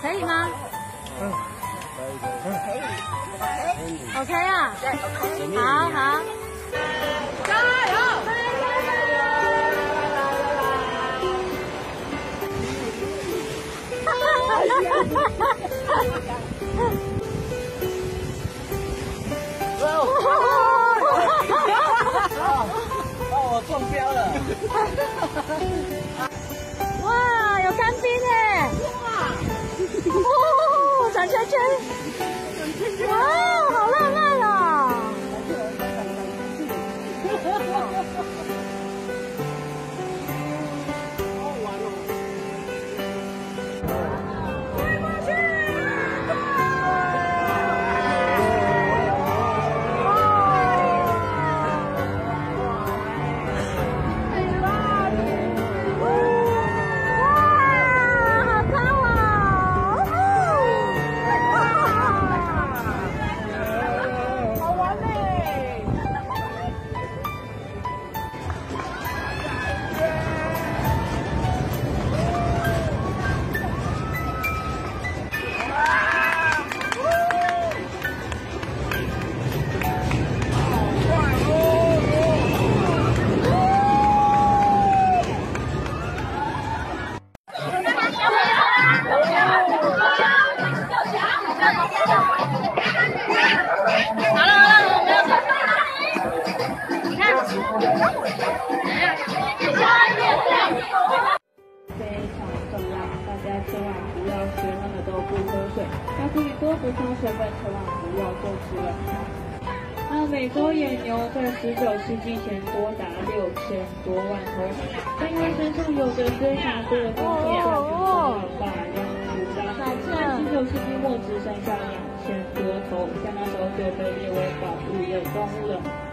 可以吗？嗯，可以，可以，OK 啊，好好，加油！哦，中标了！哈哈哈哈哈非常重要，大家千万不要喝那么多。不喝水，它可以多补充水。分，千万不要过吃了。那美洲野牛在十九世纪前多达六千多万头，因为身上有着非常多的丰富的牛大量在十九世纪末只剩下两千多头，像那时候就被列为保护的动物了。